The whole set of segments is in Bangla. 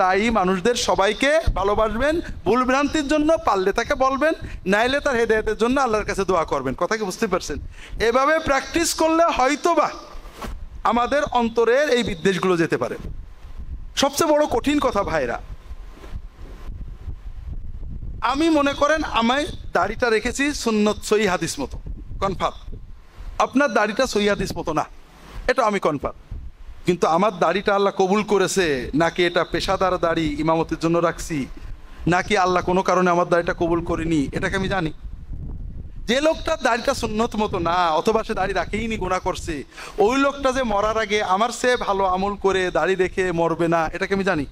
দায়ী মানুষদের সবাইকে ভালোবাসবেন, ভুল ভ্রান্তির জন্য পারলে তাকে বলবেন, নাইলে তার হেদায়তের জন্য আল্লাহর কাছে দোয়া করবেন। কথা কি বুঝতে পারছেন? এভাবে প্র্যাকটিস করলে হয়তোবা আমাদের অন্তরের এই বিদ্বেষগুলো যেতে পারে। সবচেয়ে বড় কঠিন কথা ভাইরা, আমি মনে করেন আমায় দাড়িটা রেখেছি সুন্নত সই হাদিস মতো। কনফার্ম আপনার দাড়িটা সই হাদিস মতো না। এটা আমি কনফার্ম কিন্তু আমার দাড়িটা আল্লাহ কবুল করেছে, নাকি এটা পেশাদার দাড়ি ইমামতের জন্য রাখছি, নাকি আল্লাহ কোনো কারণে আমার দাড়িটা কবুল করিনি, এটাকে আমি জানি। যে লোকটার দাড়িটা সুন্নত মতো না, অথবা সে দাড়ি রাখেইনি গুণা করছে, ওই লোকটা যে মরার আগে আমার সে ভালো আমল করে দাড়ি রেখে মরবে না, এটাকে আমি জানি।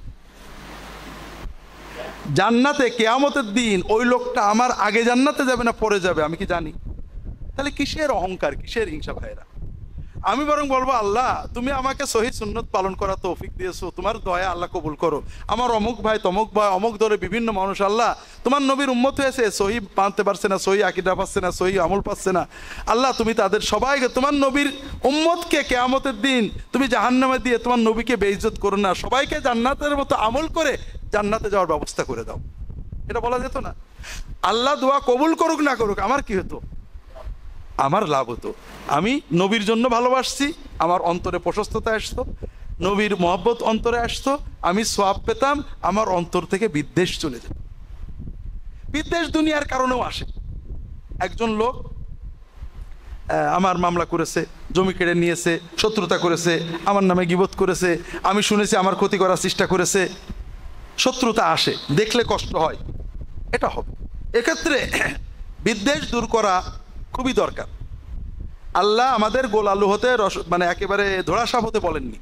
জান্নাতে কেয়ামতের দিন ওই লোকটা আমার আগে জান্নাতে যাবে না পরে যাবে, আমি কি জানি? তাহলে কিসের অহংকার, কিসের হিংসা ভাইরা আমি বরং বলব, আল্লাহ, তুমি আমাকে সহি সুন্নত পালন করা তৌফিক দিয়েছ। তোমার দয়া আল্লাহ কবুল করো। আমার অমুক ভাই, তমুক ভাই, অমুক ধরে বিভিন্ন মানুষ, আল্লাহ, তোমার নবীর উম্মত হয়েছে, সহি মানতে পারছে না, সহি আকিদা পাচ্ছে না, সহি আমল পাচ্ছে না। আল্লাহ, তুমি তাদের সবাইকে, তোমার নবীর উম্মতকে কেয়ামতের দিন তুমি জাহান্নামে দিয়ে তোমার নবীকে বেইজ্জত করো না। সবাইকে জান্নাতের মতো আমল করে জান্নাতে যাওয়ার ব্যবস্থা করে দাও। এটা বলা যেত না। আল্লাহ দোয়া কবুল করুক, না করুক, আমার কি হতো? আমার লাভ হতো। আমি নবীর জন্য ভালোবাসছি, আমার অন্তরে প্রশস্ততা আসতো, নবীর মহব্বত অন্তরে আসতো, আমি সোয়াব পেতাম, আমার অন্তর থেকে বিদ্বেষ চলে যেত। বিদ্বেষ দুনিয়ার কারণেও আসে। একজন লোক আমার মামলা করেছে, জমি কেড়ে নিয়েছে, শত্রুতা করেছে, আমার নামে গিবোধ করেছে, আমি শুনেছি আমার ক্ষতি করার চেষ্টা করেছে। শত্রুতা আসে, দেখলে কষ্ট হয়, এটা হবে। এক্ষেত্রে বিদ্বেষ দূর করা খুবই দরকার। আল্লাহ আমাদের গোল আলু হতে রস মানে একেবারে ধরাসাপ হতে বলেননি।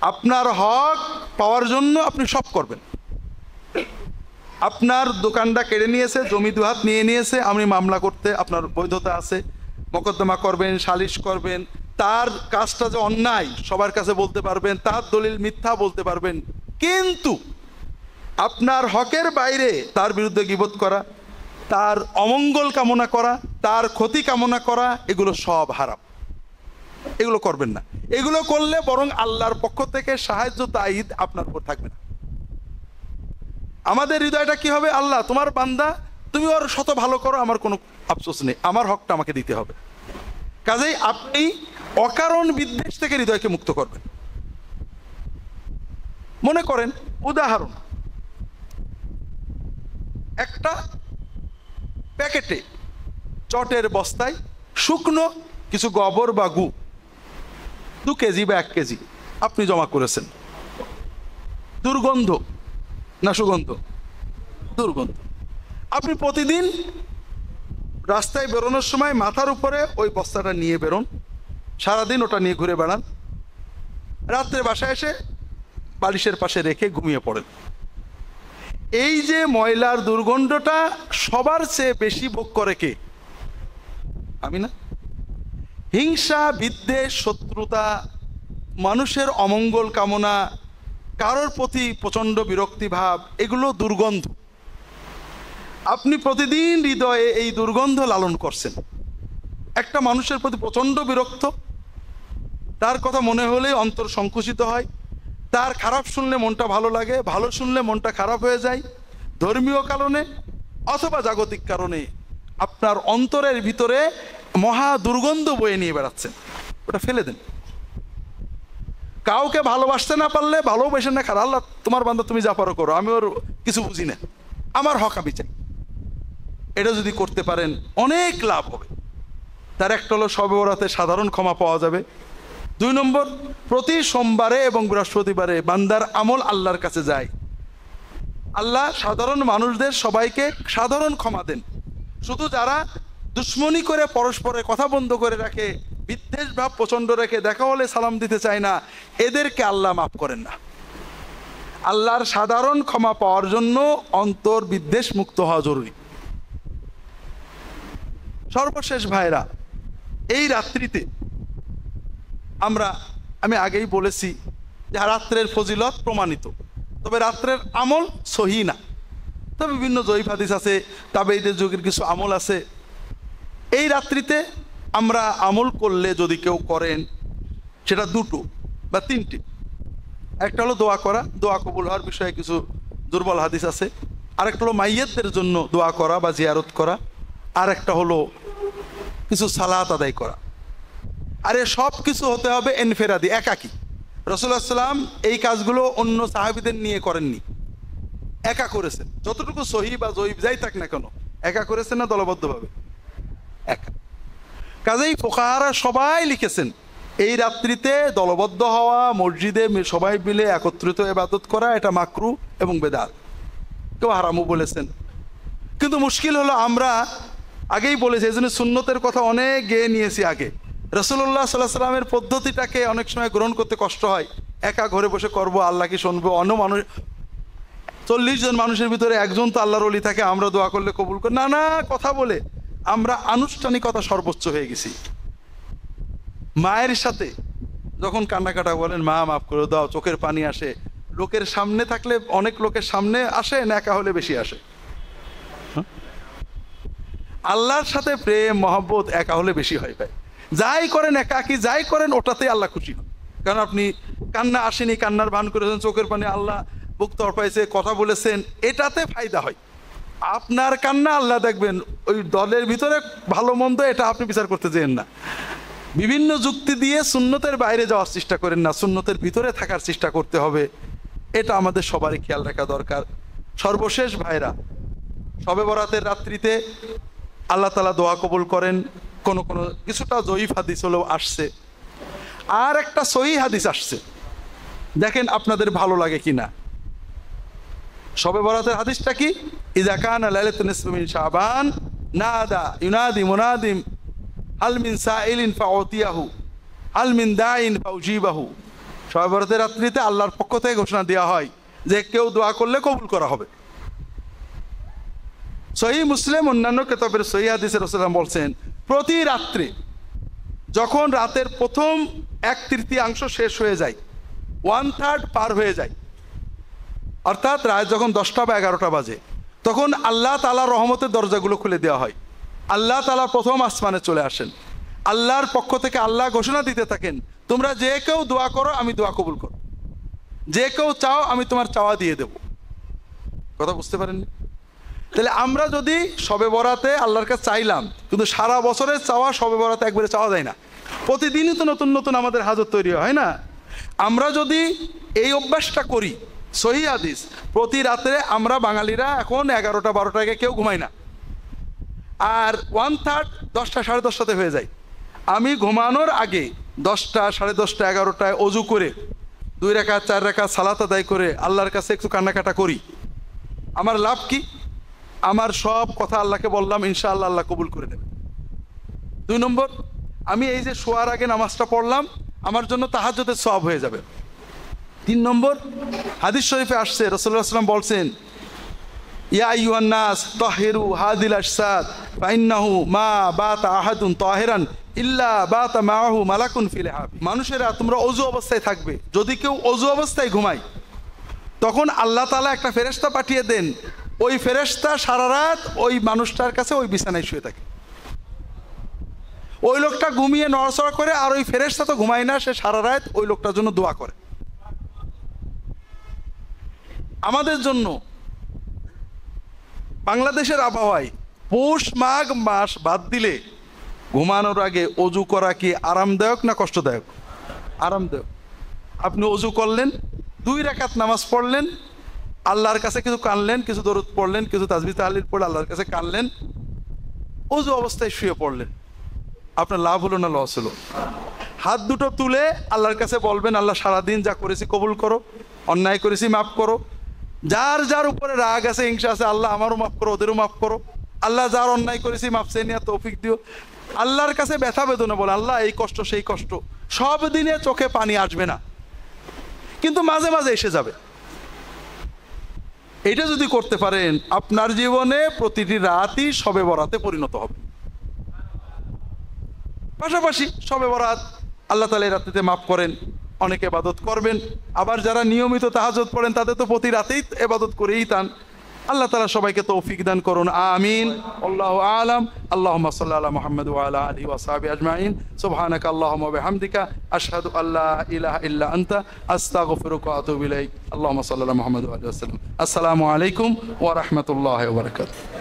আপনার হক পাওয়ার জন্য আপনি সব করবেন। আপনার দোকানটা কেড়ে নিয়েছে, জমি দুহাত নিয়ে নিয়েছে, আপনি মামলা করতে আপনার বৈধতা আছে, মোকদ্দমা করবেন, সালিশ করবেন, তার কাজটা যে অন্যায়, সবার কাছে বলতে পারবেন, তার দলিল মিথ্যা বলতে পারবেন। কিন্তু আপনার হকের বাইরে তার বিরুদ্ধে গিবত করা, তার অমঙ্গল কামনা করা তার ক্ষতি কামনা করা, এগুলো সব হারাম। এগুলো করবেন না। এগুলো করলে বরং আল্লাহর পক্ষ থেকে সাহায্য তাইদ আপনার উপর থাকবে না। আমাদের হৃদয়টা কি হবে? আল্লাহ, তোমার বান্দা, তুমি ওর শত ভালো করো, আমার কোনো আফসোস নেই। আমার হকটা আমাকে দিতে হবে। কাজেই আপনি অকারণ বিদ্বেষ থেকে হৃদয়কে মুক্ত করবেন। মনে করেন, উদাহরণ। একটা প্যাকেটে চটের বস্তায় শুকনো কিছু গোবর বা গু, দু কেজি বা এক কেজি আপনি জমা করেছেন। দুর্গন্ধ না সুগন্ধ দুর্গন্ধ। আপনি প্রতিদিন রাস্তায় বেরোনোর সময় মাথার উপরে ওই বস্তাটা নিয়ে বেরোন, সারাদিন ওটা নিয়ে ঘুরে বেড়ান, রাত্রে বাসায় এসে বালিশের পাশে রেখে ঘুমিয়ে পড়েন। এই যে ময়লার দুর্গন্ধটা সবার চেয়ে বেশি ভোগ করে কে? আমি না? হিংসা, বিদ্বেষ, শত্রুতা, মানুষের অমঙ্গল কামনা, কারোর প্রতি প্রচণ্ড বিরক্তিভাব, এগুলো দুর্গন্ধ। আপনি প্রতিদিন হৃদয়ে এই দুর্গন্ধ লালন করছেন। একটা মানুষের প্রতি প্রচণ্ড বিরক্ত, তার কথা মনে হলেই অন্তর সংকুচিত হয়, তার খারাপ শুনলে মনটা ভালো লাগে, ভালো শুনলে মনটা খারাপ হয়ে যায়, ধর্মীয় কারণে অথবা জাগতিক কারণে আপনার অন্তরের ভিতরে মহা দুর্গন্ধ বয়ে নিয়ে বেড়াচ্ছেন ওটা ফেলে দেন। কাউকে ভালোবাসতে না পারলে ভালোবেসে না খারাপ। আল্লাহ, তোমার বান্ধব তুমি যা পারো করো। আমি ওর কিছু বুঝি না। আমার হক আমি চাই। এটা যদি করতে পারেন, অনেক লাভ হবে। তার একটা হলো সবে ওরাতে সাধারণ ক্ষমা পাওয়া যাবে। দুই নম্বর, প্রতি সোমবারে এবং বৃহস্পতিবারে বান্দার আমল আল্লাহর কাছে যায়। আল্লাহ সাধারণ মানুষদের সবাইকে সাধারণ ক্ষমা দেন। শুধু যারা দুশ্মনী করে পরস্পরের কথা বন্ধ করে রাখে, বিদ্বেষ ভাব প্রচণ্ড রেখে দেখা হলে সালাম দিতে চায় না, এদেরকে আল্লাহ মাফ করেন না। আল্লাহর সাধারণ ক্ষমা পাওয়ার জন্য অন্তর বিদ্বেষ মুক্ত হওয়া জরুরি। সর্বশেষ ভাইরা, এই রাত্রিতে আমরা, আমি আগেই বলেছি যে রাত্রের ফজিলত প্রমাণিত, তবে রাত্রের আমল সহি না। তবে বিভিন্ন জয়ীফ হাদিস আছে তাবেইদের যুগের কিছু আমল আছে। এই রাত্রিতে আমরা আমল করলে যদি কেউ করেন, সেটা দুটো বা তিনটি। একটা হলো দোয়া করা, দোয়া কবুল হওয়ার বিষয়ে কিছু দুর্বল হাদিস আছে। আরেকটা হলো মাইয়াতদের জন্য দোয়া করা বা জিয়ারত করা। আর একটা হলো কিছু সালাত আদায় করা। আরে সব কিছু হতে হবে এনফেরাদি, একাকি। রসুল্লাহ সাল্লাম এই কাজগুলো অন্য সাহাবিদের নিয়ে করেননি। একা করেছেন যতটুকু সহি বা জয়ীব যাই থাক না কেন, একা করেছেন না দলবদ্ধভাবে? একা। কাজেই ফোকাহারা সবাই লিখেছেন, এই রাত্রিতে দলবদ্ধ হওয়া, মসজিদে সবাই মিলে একত্রিত এবাদত করা, এটা মাকরু এবং বেদাত। কেউ হারামও বলেছেন। কিন্তু মুশকিল হলো আমরা আগেই বলেছি, এই জন্য সুন্নতের কথা অনেক গেয়ে নিয়েছি আগে। রসুল্লাহ সাল্লাহ সাল্লামের পদ্ধতিটাকে অনেক সময় গ্রহণ করতে কষ্ট হয়। একা ঘরে বসে করব, আল্লাহ কি শুনব? অন্য মানুষ চল্লিশ জন মানুষের ভিতরে একজন তো আল্লাহর অলি থাকে, আমরা দোয়া করলে কবুল করি। না না, কথা বলে। আমরা আনুষ্ঠানিকতা সর্বোচ্চ হয়ে গেছি। মায়ের সাথে যখন কান্নাকাটা বলেন, মা, মাফ করে দাও, চোখের পানি আসে। লোকের সামনে থাকলে, অনেক লোকের সামনে আসে না একা হলে বেশি আসে। হ্যাঁ? আল্লাহর সাথে প্রেম, মহব্বত, একা হলে বেশি হয় ভাই। যাই করেন একাকি, যাই করেন, ওটাতেই আল্লাহ খুশি হন। কারণ আপনি কান্না আসেনি, কান্নার ভান করেছেন, চোখের পানি, আল্লাহ বুক তরপাইছে কথা বলেছেন, এটাতে ফায়দা হয়। আপনার কান্না আল্লাহ দেখবেন, ওই দলের ভিতরে ভালো মন্দ এটা আপনি বিচার করতে যেন না। বিভিন্ন যুক্তি দিয়ে সুন্নতের বাইরে যাওয়ার চেষ্টা করেন না, সুন্নতের ভিতরে থাকার চেষ্টা করতে হবে। এটা আমাদের সবারই খেয়াল রাখা দরকার। সর্বশেষ ভাইরা, সবে বরাতের রাত্রিতে আল্লাহ তালা দোয়া কবুল করেন, কোনো কোনো, কিছুটা জয়ীফ হাদিস হলেও আসছে। আর একটা সহি হাদিস আসছে। দেখেন আপনাদের ভালো লাগে কি না সবে বরাতের হাদিসটা কি? ইদা কান লাইলাতুন শাবান, নাদা ইউনাদি মুনাদিম, হাল মিন সাইলিন ফাউতিয়াহু, হাল মিন দাইন ফাউজিবাহু। সবে বরাতের রাত্রিতে আল্লাহর পক্ষ থেকে ঘোষণা দেওয়া হয় যে কেউ দোয়া করলে কবুল করা হবে। সহি মুসলিম অন্যান্য কেতাবের সহি হাদিসের রসুলাম বলছেন, প্রতি রাত্রে যখন রাতের প্রথম এক তৃতীয়াংশ শেষ হয়ে যায় ওয়ান থার্ড পার হয়ে যায় অর্থাৎ রাত যখন দশটা বা এগারোটা বাজে, তখন আল্লাহ তালা রহমতের দরজাগুলো খুলে দেওয়া হয়। আল্লাহ তালা প্রথম আসমানে চলে আসেন। আল্লাহর পক্ষ থেকে আল্লাহ ঘোষণা দিতে থাকেন, তোমরা যে কেউ দোয়া করো, আমি দোয়া কবুল করো যে কেউ চাও, আমি তোমার চাওয়া দিয়ে দেব। কথা বুঝতে পারেননি? তাহলে আমরা যদি সবে বরাতে আল্লাহর কাছে চাইলাম, কিন্তু সারা বছরের চাওয়া সবে বরাতে একবারে চাওয়া যায় না। প্রতিদিনই তো নতুন নতুন আমাদের হাজত তৈরি হয় না? আমরা যদি এই অভ্যাসটা করি সহি হাদিস। প্রতি রাত্রে আমরা বাঙালিরা এখন এগারোটা, বারোটা আগে কেউ ঘুমাই না। আর ওয়ান থার্ড দশটা, সাড়ে দশটাতে হয়ে যায়। আমি ঘুমানোর আগে দশটা, সাড়ে দশটা, এগারোটায় অজু করে, দুই রেখা চার রেখা সালাত আদায় করে আল্লাহর কাছে একটু কান্নাকাটা করি। আমার লাভ কি? আমার সব কথা আল্লাহকে বললাম, ইনশাআল্লাহ আল্লাহ কবুল করে নেবে। দুই নম্বর, আমি এই যে শোয়ার আগে নামাজটা পড়লাম, আমার জন্য তাহাজ্জতের সব হয়ে যাবে। তিন নম্বর, হাদিস শরীফে আসছে রসুল্লাহ বলছেন, ইয়া ইউহান্নাস তহেরু হাদিল আসাদ ফাইন্নাহু মা বাত আহাদুন তহেরান ইল্লা বাত মাহু মালাকুন ফিলে মানুষেরা, তোমরা অজু অবস্থায় থাকবে, যদি কেউ অজু অবস্থায় ঘুমায়, তখন আল্লাহ তালা একটা ফেরেস্তা পাঠিয়ে দেন, ওই ফেরেস্তা সারা রাত ওই মানুষটার কাছে ওই বিছানায় শুয়ে থাকে। ওই লোকটা ঘুমিয়ে নড়াচড়া করে আর ওই ফেরেস্তা তো ঘুমায় না, সে সারা রাত ওই লোকটার জন্য দোয়া করে। আমাদের জন্য বাংলাদেশের আবহাওয়ায় পৌষ মাঘ মাস বাদ দিলে ঘুমানোর আগে অজু করা কি আরামদায়ক না কষ্টদায়ক? আরামদায়ক। আপনি অজু করলেন, দুই রাকাত নামাজ পড়লেন, আল্লাহর কাছে কিছু কানলেন, কিছু দরুদ পড়লেন, কিছু তাজবি, তাহলিল পড়লে আল্লাহর কাছে কানলেন, অজু অবস্থায় শুয়ে পড়লেন। আপনার লাভ হলো না লস হলো? হাত দুটো তুলে আল্লাহর কাছে বলবেন, আল্লাহ সারাদিন যা করেছি কবুল করো, অন্যায় করেছি মাফ করো যার যার উপরে রাগ আছে, হিংসা আছে, আল্লাহ আমারও মাফ করো, ওদেরও মাফ করো। আল্লাহ যার অন্যায় করেছি, মাফ সে নিয়ে তৌফিক দিও। আল্লাহর কাছে ব্যথা বেদনা বলে, আল্লাহ এই কষ্ট, সেই কষ্ট। সব দিনে চোখে পানি আসবে না। কিন্তু মাঝে মাঝে এসে যাবে। এটা যদি করতে পারেন, আপনার জীবনে প্রতিটি রাতই সবে বরাতে পরিণত হবে। পাশাপাশি সবে বরাত আল্লাহ তালা এই রাত্রিতে মাফ করেন। অনেকে এবাদত করবেন। আবার যারা নিয়মিত তাহাজত পড়েন, তাদের তো প্রতি রাতেই এবাদত করেই তান। আল্লাহ তালা সবাইকে তৌফিক দান করুন। আমিন। আল্লাহ আলম। আল্লাহ সাল্লাহ মোহাম্মদ ওয়ালা আলী ওয়াসাবি আজমাইন। সুবহানাক আল্লাহুম্মা ওয়া বিহামদিকা। আশহাদু আল্লা ইলাহা ইল্লা আনতা। আস্তাগফিরুকা ওয়া আতুবু ইলাইক। আল্লাহুম্মা সাল্লি আলা মুহাম্মদ আলিহি ওয়াসাল্লাম আসসালামু আলাইকুম ওয়া বারাকাতুহু।